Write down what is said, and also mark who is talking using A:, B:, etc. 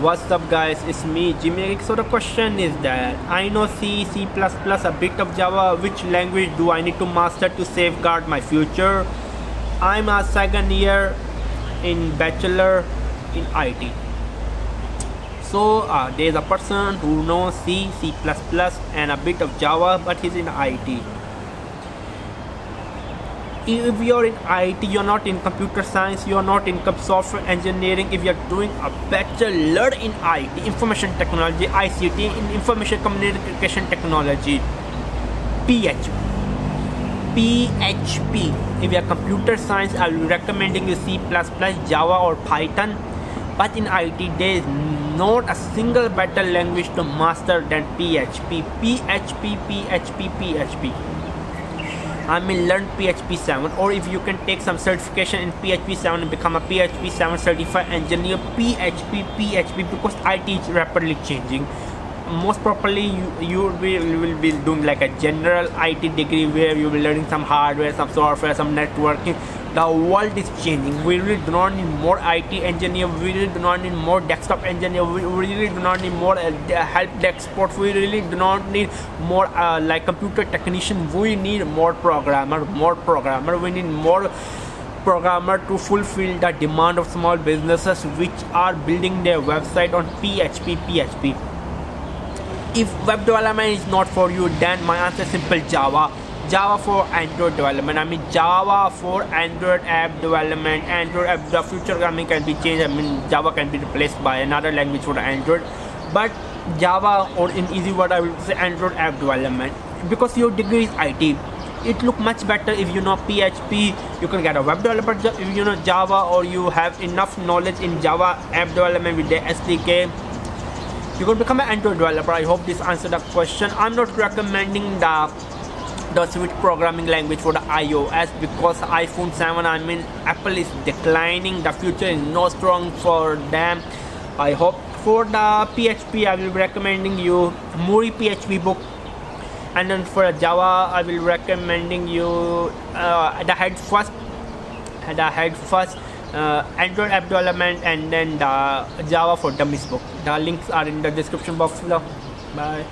A: What's up guys, it's me Jimmy. So the question is that I know C, C++, a bit of Java, which language do I need to master to safeguard my future? I'm a second year in bachelor in IT. So uh, there's a person who knows C, C++ and a bit of Java but he's in IT if you're in IT, you're not in computer science, you're not in software engineering, if you're doing a bachelor in IT, information technology, ICT, in information communication technology, PHP. PHP. If you're computer science, I'll be recommending you C++, Java or Python. But in IT, there is not a single better language to master than PHP. PHP, PHP, PHP. I mean learn PHP 7 or if you can take some certification in PHP 7 and become a PHP 7 certified engineer PHP PHP because IT is rapidly changing. Most probably you, you will, will be doing like a general IT degree where you will be learning some hardware some software some networking the world is changing. We really do not need more IT engineer. We really do not need more desktop engineer. We really do not need more uh, help desk support. We really do not need more uh, like computer technician. We need more programmer more programmer. We need more programmer to fulfill the demand of small businesses which are building their website on PHP PHP if web development is not for you then my answer is simple Java Java for Android development. I mean Java for Android app development. Android app, the future mean can be changed. I mean Java can be replaced by another language for Android. But Java or in easy word I will say Android app development because your degree is IT. It look much better if you know PHP. You can get a web developer if you know Java or you have enough knowledge in Java app development with the SDK you can become an Android developer. I hope this answered the question. I'm not recommending the the Swift programming language for the iOS because iPhone 7 I mean Apple is declining. The future is not strong for them. I hope for the PHP I will be recommending you Muri PHP book. And then for Java I will recommending you uh, the head first the head first uh, Android app development and then the Java for Dummies book. The links are in the description box below. Bye